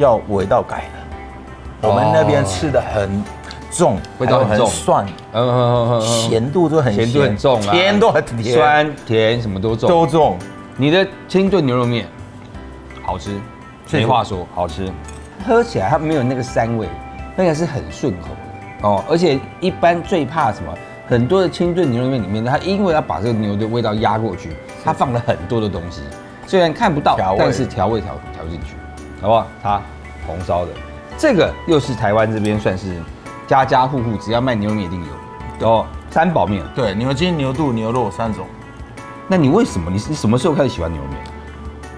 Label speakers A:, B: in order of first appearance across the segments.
A: 要味道改了。我们那边吃的很重，
B: 味道很重
A: 蒜，
B: 嗯嗯嗯嗯，
A: 咸度就很
B: 咸度很重啊，
A: 甜都很甜，
B: 酸甜什么都重。
A: 都重。
B: 你的清炖牛肉面好吃，没话说，好吃。喝起来它没有那个膻味，那个是很顺口的哦。而且一般最怕什么？很多的清炖牛肉面里面，它因为要把这个牛的味道压过去，它放了很多的东西，虽然看不到但是调味调调进去，好不好？它红烧的，这个又是台湾这边算是家家户户只要卖牛肉面一定有哦，三宝面。
A: 对，牛筋、牛肚、牛肉三种。
B: 那你为什么？你是什么时候开始喜欢牛肉面？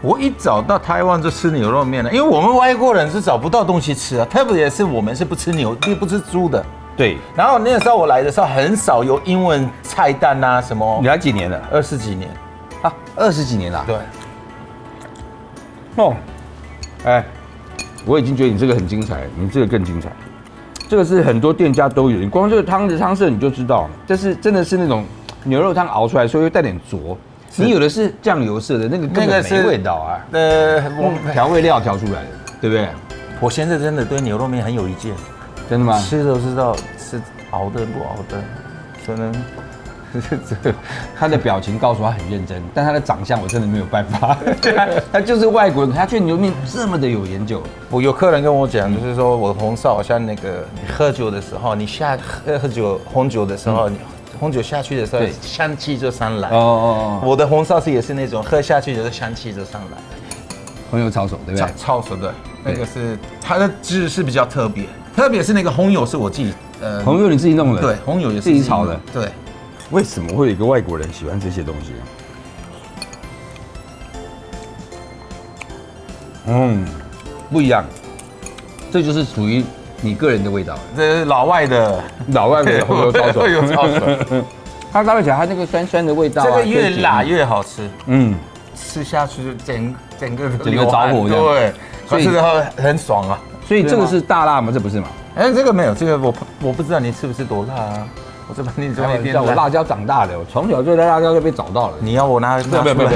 A: 我一早到台湾就吃牛肉面了，因为我们外国人是找不到东西吃啊，特别是我们是不吃牛、不吃猪的。
B: 对，
A: 然后那个时候我来的时候，很少有英文菜单啊什么
B: 你。来几年了？
A: 二十几年，
B: 啊，二十几年了。
A: 对，
B: 哦，哎，我已经觉得你这个很精彩，你这个更精彩。这个是很多店家都有，你光这个汤的汤色你就知道，这是真的是那种牛肉汤熬出来，所以会带点浊。你有的是酱油色的，那个根本没味道啊。
A: 呃，
B: 调味料调出来的，对不对？
A: 我现在真的对牛肉面很有意见，
B: 真的吗？
A: 吃都知道是熬的不熬的，可能这
B: 他的表情告诉他很认真，但他的长相我真的没有办法。他就是外国人，他对牛肉面这么的有研究。
A: 我有客人跟我讲，就是说我红烧好像那个你喝酒的时候，你下喝喝酒红酒的时候，你红酒下去的时候，香气就上来。
B: 哦哦哦，
A: 我的红烧是也是那种喝下去的香气就上来，
B: 红油抄手，对不
A: 超
B: 对？
A: 抄手对，那个是它的汁是比较特别，特别是那个红油是我自己呃
B: 红油你自己弄的？
A: 对，红油也是
B: 自己炒的。
A: 对，
B: 为什么会有一个外国人喜欢这些东西？嗯，不一样，这就是属于你个人的味道。
A: 这是老外的
B: 老外的红油抄手，
A: 抄手，
B: 它搭配起来，它那个酸酸的味道啊、
A: 这个越辣越好吃，
B: 嗯，
A: 吃下去就整整个
B: 整个着火
A: 对，
B: 所以
A: 很很爽啊。
B: 所以这个是大辣吗？这不是吗？
A: 哎，这个没有，这个我我不知道你吃不吃多辣啊？我这把你
B: 叫我辣椒长大的，我从小就在辣椒就被找到了。
A: 你要我拿拿出来？
B: 不不不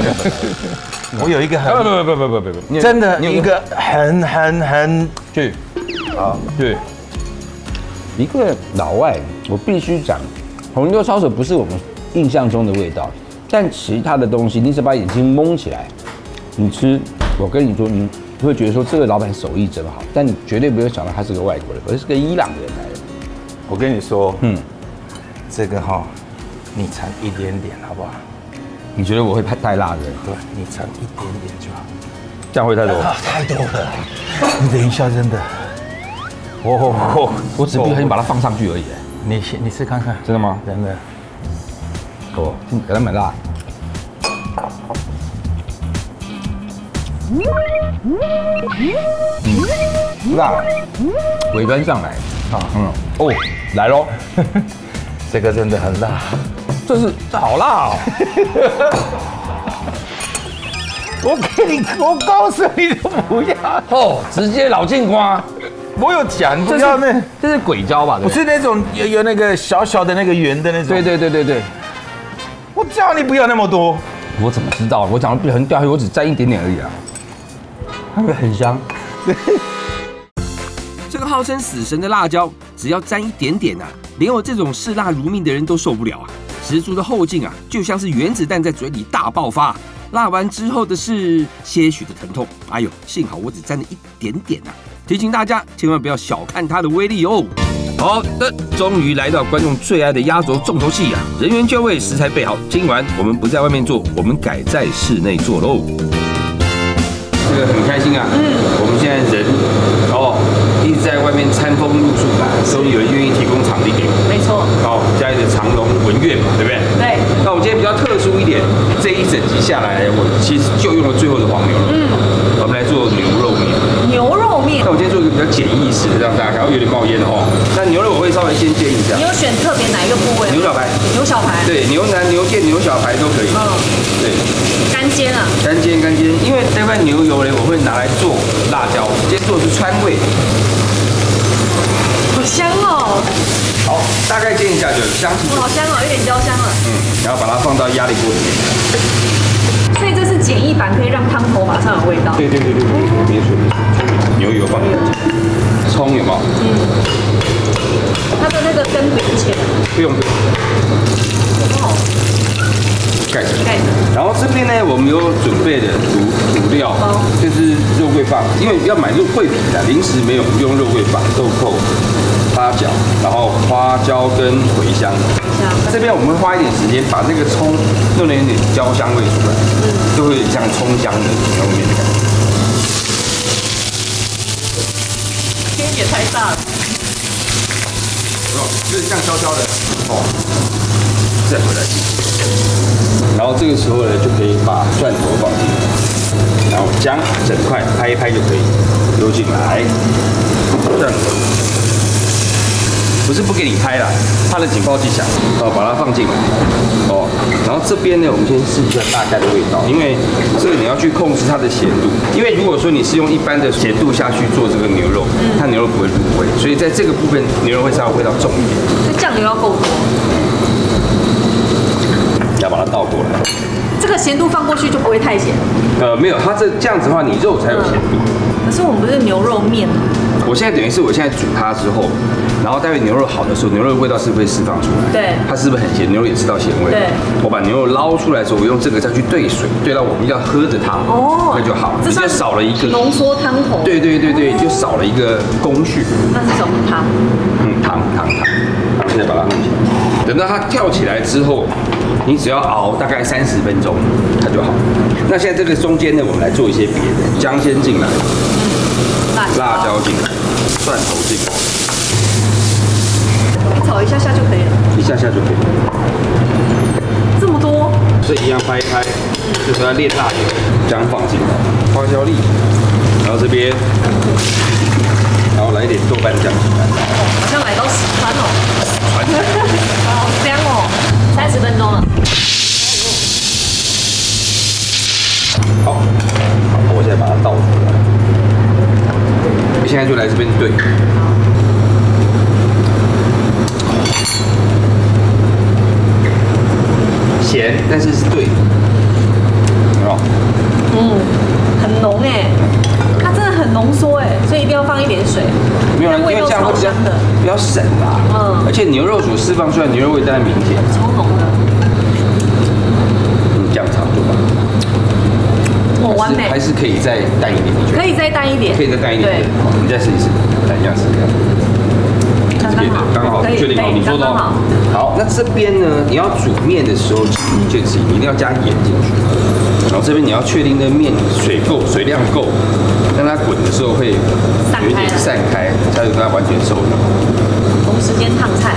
B: 不
A: 我有一个很
B: 不不不不不不，你
A: 真的
B: 你有
A: 一个很很很
B: 去
A: 好，
B: 对，一个老外，我必须讲，红油抄手不是我们印象中的味道，但其他的东西，你只把眼睛蒙起来，你吃，我跟你说，你会觉得说这个老板手艺真好，但你绝对不会想到他是个外国人，而是个伊朗人来的。
A: 我跟你说，
B: 嗯，
A: 这个哈，你尝一点点好不好？
B: 你觉得我会太太辣的？
A: 对，你尝一点点就好。
B: 这样会太多？
A: 啊，太多了，你等一下，真的，哦，
B: 我只不小心把它放上去而已。
A: 你先你试看看，
B: 真的吗？
A: 真的，
B: 哦，给它蛮辣。嗯，辣，尾端上来，
A: 啊，
B: 嗯，哦，来喽，
A: 这个真的很辣。
B: 这是这好辣哦，
A: 我给你，我告诉你都不要，
B: 哦，直接老进瓜，
A: 我有讲不
B: 这
A: 要那
B: 是，这是鬼椒吧？对
A: 不？是那种有有那个小小的那个圆的那种。
B: 对，对对对对，
A: 我叫你不要那么多。
B: 我怎么知道？我讲的不小心掉我只沾一点点而已啊，它会很香。
C: 这个号称死神的辣椒，只要沾一点点啊，连我这种嗜辣如命的人都受不了啊！十足的后劲啊，就像是原子弹在嘴里大爆发。辣完之后的是些许的疼痛，哎呦，幸好我只沾了一点点啊！提醒大家千万不要小看它的威力哦。好的，终于来到观众最爱的压轴重头戏啊！人员就位，食材备好，今晚我们不在外面做，我们改在室内做喽。
B: 这个很开心啊！嗯，我们现在人面餐风露宿吧，终于有人愿意提供场地给我。
D: 没错，
B: 好，家里的长龙文苑嘛，对不对？
D: 对，
B: 那我们今天比较特殊一点，这一整集下来，我其实就用了最后的黄牛了。嗯，我们来做牛肉面。
D: 牛肉面
B: 那，我今天做一个比较简易式的，让大家看，哦有点冒烟哦。那牛肉我会稍微先煎一下
D: 你，有选特别哪一个部位？
B: 牛小排，
D: 牛小排，，
B: 对，牛腩、牛腱、牛小排都可以。
D: 嗯，
B: 对，
D: 干煎啊，
B: 干煎干煎，因为这块牛油呢，我会拿来做辣椒，今天做的是川味。
D: 好香哦，
B: 好，大概煎一下就有香气
D: 好香哦，有点焦香了。
B: 嗯，然后把它放到压力锅里面。
D: 所以这是简易版，可以让汤头马上有味道。
B: 对对对对对，别水别水。牛油放葱有没有？
D: 它的那个根不用切，
B: 不用不用，
D: 很好
B: 盖着。
D: 盖着。
B: 然后这边呢，我们有准备的土土料
D: 哦，
B: 就是肉桂棒，因为要买肉桂皮的，临时没有，不用肉桂棒、豆蔻、八角，然后花椒跟茴香。
D: 香
B: 这边我们会花一点时间把那个葱弄得有点焦香味出来，就会有点像葱香的牛肉面的感觉。
D: 天也太大了，
B: 哦，就是这样焦焦的哦，再回来。然后这个时候呢，就可以把蒜头放进来，然后姜整块拍一拍就可以丢进来。蒜头不是不给你拍啦，怕了警报器响，哦，把它放进来。哦，然后这边呢，我们先试一下大概的味道，因为这个你要去控制它的咸度。因为如果说你是用一般的咸度下去做这个牛肉，它牛肉不会入味，所以在这个部分牛肉会稍微味道重一点。
D: 这酱油要够多，
B: 要把它倒过来。
D: 这个咸度放过去就不会太咸。
B: 呃，没有，它这这样子的话，你肉才有咸度。
D: 可是我们不是牛肉面吗？
B: 我现在等于是我现在煮它之后，然后待会牛肉好的时候，牛肉的味道是不是会释放出来？
D: 对
B: 它是不是很咸？牛肉也吃到咸味。
D: 对
B: 我把牛肉捞出来之后，我用这个再去兑水，兑到我们要喝的汤，
D: 哦
B: 那就好，你就
D: 算
B: 少了一个。
D: 浓缩汤头。
B: 对对对对，就少了一个工序。
D: 那是什么汤？
B: 嗯，汤汤汤，现在把它弄起来。等到它跳起来之后，你只要熬大概三十分钟，它就好。那现在这个中间呢，我们来做一些别的，姜先进来，
D: 辣
B: 辣椒进来，蒜头进来，
D: 炒一下下就可以了。
B: 一下下就可以。了。
D: 这么多，
B: 这一样拍一拍，就是要炼辣油，姜放进来，花椒粒，然后这边，然后来一点豆瓣酱。进来，
D: 好像来到四川哦，好香哦。水。
B: 没有，因为这样会比较比较省吧。
D: 嗯
B: 而且牛肉所释放出来牛肉味当然明显。
D: 超浓的，
B: 嗯，这样差不多吧。
D: 我完美
B: 还，是可以再淡一点？
D: 可以再淡一点，
B: 可以再淡一点。
D: 对，
B: 好，你再试一试，来这样试一下。确定好，你说的
D: 好。
B: 好，那这边呢，你要煮面的时候，记住一件事情，你一定要加盐进去。然后这边你要确定那面水够，水量够，让它滚的时候会有一点散开，才有它完全熟的。
D: 同时间烫菜，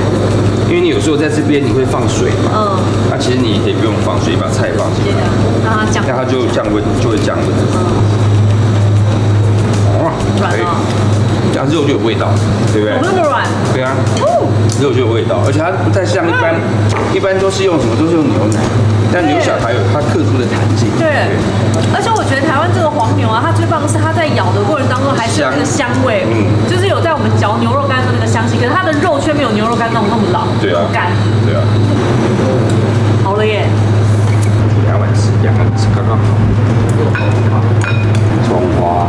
B: 因为你有时候在这边你会放水嘛，
D: 嗯，
B: 那其实你可以不用放水，把菜放进
D: 接
B: 来，
D: 让它降
B: 那它就降温，就会降温。哦，可以这样肉就有味道，对不对
D: 有？那么软，
B: 对啊，肉就有味道，而且它不太像一般，一般都是用什么，都是用牛奶，但牛小排有它特殊的弹性。
D: 对，而且我觉得台湾这个黄牛啊，它最棒的是它在咬的过程当中还是有那个香味，
B: 嗯
D: 就是有在我们嚼牛肉干的那个香气，可是它的肉却没有牛肉干那种那么老，
B: 对啊
D: 干。
B: 对啊，
D: 好了耶，
B: 两碗吃，两碗吃刚刚好。葱花、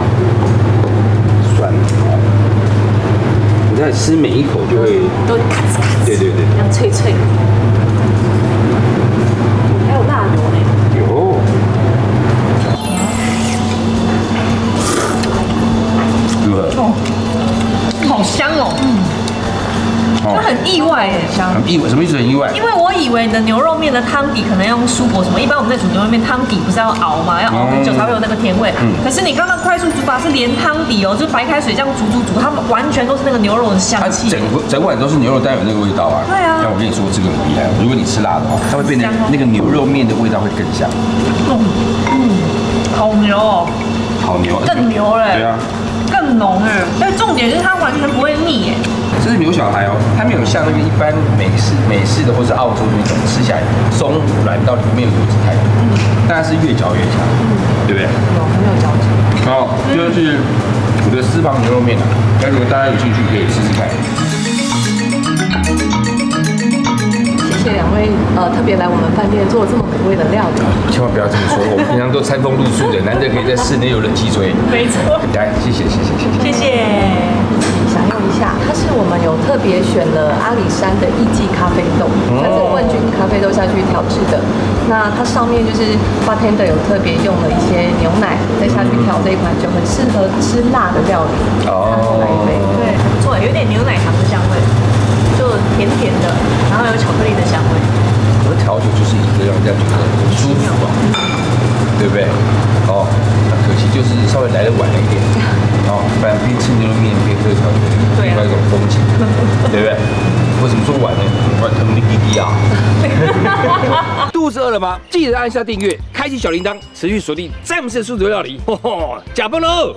B: 蒜头，你在吃每一口就会，
D: 都咔哧咔哧，
B: 对对对
D: 这样脆脆的。还有辣油呢，
B: 有。如何？
D: 好香哦，
B: 哦
D: 就很意外哎，香。
B: 很意外，什么意思？很意外？
D: 因为我以为你的牛肉面的汤底可能要用蔬果什么，一般我们在煮牛肉面汤底不是要熬吗？要熬很久才会有那个甜味。
B: 嗯
D: 可是你刚刚快速煮法是连汤底哦，就是白开水这样煮煮煮，它们完全都是那个牛肉的香
B: 它
D: 气。
B: 整个整碗都是牛肉，带有那个味道啊。
D: 对啊
B: 但我跟你说，这个很厉害。如果你吃辣的话，它会变得那个牛肉面的味道会更香。
D: 嗯好牛哦，
B: 好牛，
D: 更牛嘞
B: 对啊，
D: 更浓哎。但重点是它完全不会腻哎。
B: 这是牛小孩哦，它没有像那个一般美式美式的或是澳洲的那种吃起来松软到里面有油脂太多，但它是越嚼越香，对不对？
D: 有很有嚼劲。
B: 好，这就是我的私房牛肉面啊。那如果大家有兴趣，可以试试看。
E: 别来我们饭店做这么美味的料理。
B: 千万不要这么说，我们平常都餐风露宿的，难得可以在室内有冷气吹。
D: 没错，
B: 来，谢谢谢谢谢谢。
D: 谢谢。
E: 享用一下，它是我们有特别选了阿里山的艺妓咖啡豆，它是冠军咖啡豆下去调制的。那它上面就是 bartender 有特别用了一些牛奶再下去调这一款酒，很适合吃辣的料理。
B: 哦
E: 来一杯，
D: 对，不错，有点牛奶糖的香味，就甜甜的，然后有巧克力的香味。
B: 调酒就是一个让人家觉得很舒服啊，对不对？哦，那可惜就是稍微来的晚了一点，哦，不然边吃牛肉面边喝调酒，另外一种风情，对不对？为什么说晚呢？晚他们的滴滴啊。
F: 肚子饿了吗？记得按下订阅，开启小铃铛，持续锁定詹姆斯的数字料理。吼吼，假崩喽！